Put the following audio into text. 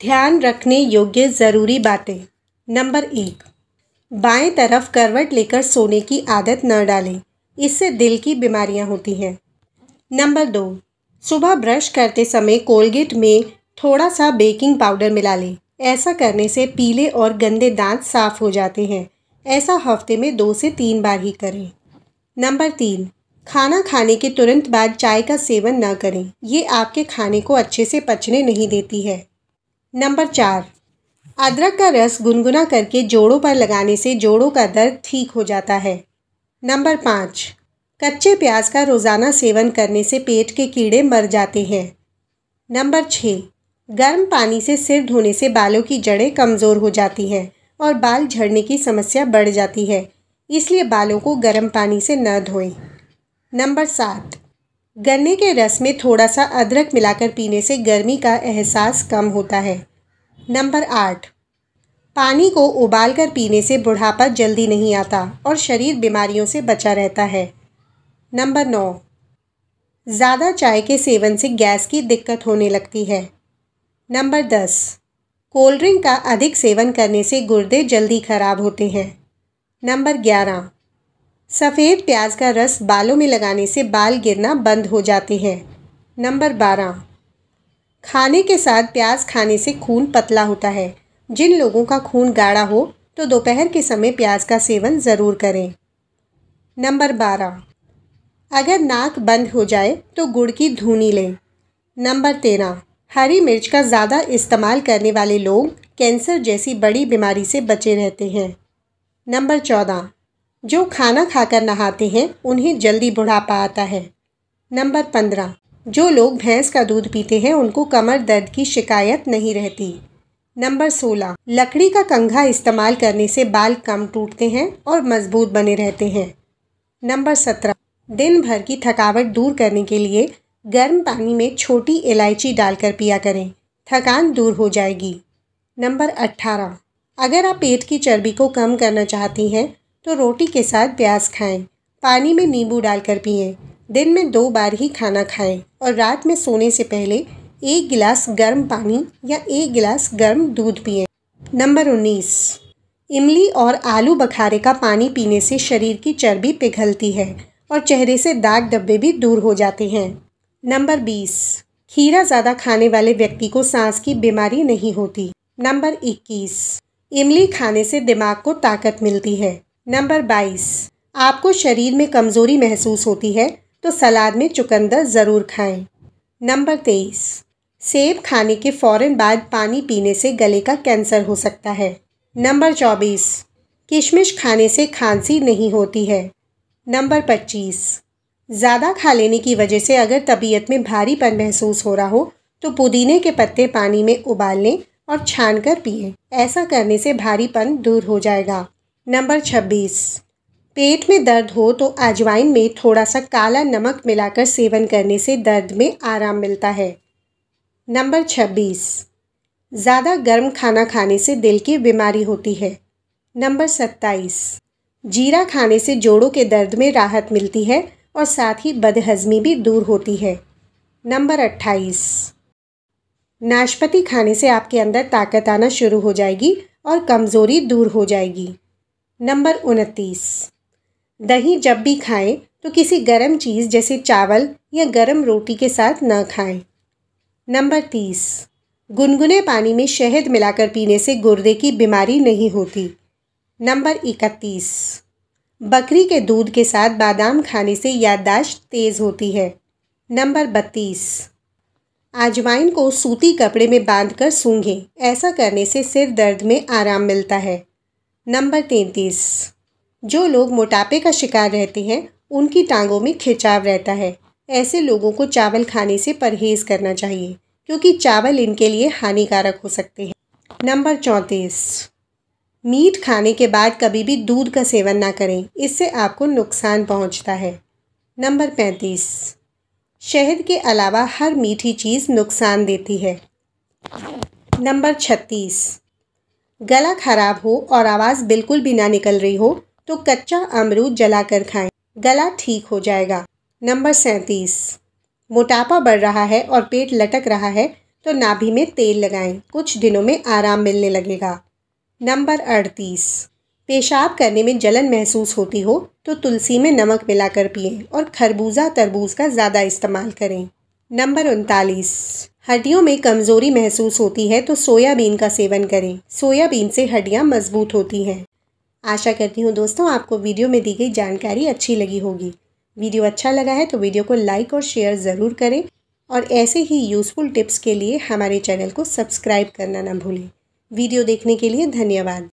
ध्यान रखने योग्य ज़रूरी बातें। नंबर एक, बाएँ तरफ़ करवट लेकर सोने की आदत न डालें। इससे दिल की बीमारियाँ होती हैं। नंबर दो, सुबह ब्रश करते समय कोलगेट में थोड़ा सा बेकिंग पाउडर मिला लें। ऐसा करने से पीले और गंदे दांत साफ़ हो जाते हैं। ऐसा हफ़्ते में दो से तीन बार ही करें। नंबर तीन, खाना खाने के तुरंत बाद चाय का सेवन न करें। ये आपके खाने को अच्छे से पचने नहीं देती है। नंबर चार। अदरक का रस गुनगुना करके जोड़ों पर लगाने से जोड़ों का दर्द ठीक हो जाता है। नंबर पाँच। कच्चे प्याज का रोज़ाना सेवन करने से पेट के कीड़े मर जाते हैं। नंबर छः। गर्म पानी से सिर धोने से बालों की जड़ें कमज़ोर हो जाती हैं और बाल झड़ने की समस्या बढ़ जाती है, इसलिए बालों को गर्म पानी से न धोएँ। नंबर सात। गन्ने के रस में थोड़ा सा अदरक मिलाकर पीने से गर्मी का एहसास कम होता है। नंबर आठ। पानी को उबाल कर पीने से बुढ़ापा जल्दी नहीं आता और शरीर बीमारियों से बचा रहता है। नंबर नौ। ज़्यादा चाय के सेवन से गैस की दिक्कत होने लगती है। नंबर दस। कोल्ड ड्रिंक का अधिक सेवन करने से गुर्दे जल्दी खराब होते हैं। नंबर ग्यारह। सफ़ेद प्याज का रस बालों में लगाने से बाल गिरना बंद हो जाते हैं। नंबर बारह। खाने के साथ प्याज खाने से खून पतला होता है। जिन लोगों का खून गाढ़ा हो तो दोपहर के समय प्याज का सेवन ज़रूर करें। नंबर बारह। अगर नाक बंद हो जाए तो गुड़ की धुनी लें। नंबर तेरह। हरी मिर्च का ज़्यादा इस्तेमाल करने वाले लोग कैंसर जैसी बड़ी बीमारी से बचे रहते हैं। नंबर चौदह। जो खाना खाकर नहाते हैं, उन्हें जल्दी बुढ़ापा आता है। नंबर पंद्रह। जो लोग भैंस का दूध पीते हैं, उनको कमर दर्द की शिकायत नहीं रहती। नंबर सोलह। लकड़ी का कंघा इस्तेमाल करने से बाल कम टूटते हैं और मज़बूत बने रहते हैं। नंबर सत्रह। दिन भर की थकावट दूर करने के लिए गर्म पानी में छोटी इलायची डालकर पिया करें। थकान दूर हो जाएगी। नंबर अट्ठारह अगर आप पेट की चर्बी को कम करना चाहती हैं तो रोटी के साथ प्याज खाएँ। पानी में नींबू डालकर पिएँ। दिन में दो बार ही खाना खाएँ और रात में सोने से पहले एक गिलास गर्म पानी या एक गिलास गर्म दूध पिएँ। नंबर उन्नीस, इमली और आलू बखारे का पानी पीने से शरीर की चर्बी पिघलती है और चेहरे से दाग धब्बे भी दूर हो जाते हैं। नंबर बीस, खीरा ज़्यादा खाने वाले व्यक्ति को सांस की बीमारी नहीं होती। नंबर इक्कीस, इमली खाने से दिमाग को ताकत मिलती है। नंबर बाईस, आपको शरीर में कमज़ोरी महसूस होती है तो सलाद में चुकंदर ज़रूर खाएँ। नंबर तेईस। सेब खाने के फ़ौर बाद पानी पीने से गले का कैंसर हो सकता है। नंबर चौबीस। किशमिश खाने से खांसी नहीं होती है। नंबर पच्चीस। ज़्यादा खा लेने की वजह से अगर तबीयत में भारीपन महसूस हो रहा हो तो पुदीने के पत्ते पानी में उबाल लें और छान कर पिए। ऐसा करने से भारीपन दूर हो जाएगा। नंबर छब्बीस। पेट में दर्द हो तो अजवाइन में थोड़ा सा काला नमक मिलाकर सेवन करने से दर्द में आराम मिलता है। नंबर छब्बीस। ज़्यादा गर्म खाना खाने से दिल की बीमारी होती है। नंबर सत्ताईस। जीरा खाने से जोड़ों के दर्द में राहत मिलती है और साथ ही बदहज़मी भी दूर होती है। नंबर अट्ठाईस। नाशपाती खाने से आपके अंदर ताकत आना शुरू हो जाएगी और कमज़ोरी दूर हो जाएगी। नंबर उनतीस। दही जब भी खाएँ तो किसी गर्म चीज़ जैसे चावल या गर्म रोटी के साथ न खाएँ। नंबर तीस। गुनगुने पानी में शहद मिलाकर पीने से गुर्दे की बीमारी नहीं होती। नंबर इकतीस। बकरी के दूध के साथ बादाम खाने से याददाश्त तेज़ होती है। नंबर बत्तीस। अजवाइन को सूती कपड़े में बांधकर सूंघें, ऐसा करने से सिर दर्द में आराम मिलता है। नंबर तैंतीस। जो लोग मोटापे का शिकार रहते हैं, उनकी टांगों में खिंचाव रहता है। ऐसे लोगों को चावल खाने से परहेज़ करना चाहिए, क्योंकि चावल इनके लिए हानिकारक हो सकते हैं। नंबर चौंतीस। मीट खाने के बाद कभी भी दूध का सेवन ना करें, इससे आपको नुकसान पहुँचता है। नंबर पैंतीस। शहद के अलावा हर मीठी चीज़ नुकसान देती है। नंबर छत्तीस। गला खराब हो और आवाज़ बिल्कुल भी ना निकल रही हो तो कच्चा अमरूद जलाकर खाएँ। गला ठीक हो जाएगा। नंबर सैंतीस। मोटापा बढ़ रहा है और पेट लटक रहा है तो नाभि में तेल लगाएँ। कुछ दिनों में आराम मिलने लगेगा। नंबर अड़तीस। पेशाब करने में जलन महसूस होती हो तो तुलसी में नमक मिलाकर पिएँ और खरबूजा, तरबूज का ज़्यादा इस्तेमाल करें। नंबर उनतालीस। हड्डियों में कमज़ोरी महसूस होती है तो सोयाबीन का सेवन करें। सोयाबीन से हड्डियाँ मज़बूत होती हैं। आशा करती हूँ दोस्तों आपको वीडियो में दी गई जानकारी अच्छी लगी होगी। वीडियो अच्छा लगा है तो वीडियो को लाइक और शेयर ज़रूर करें और ऐसे ही यूज़फुल टिप्स के लिए हमारे चैनल को सब्सक्राइब करना ना भूलें। वीडियो देखने के लिए धन्यवाद।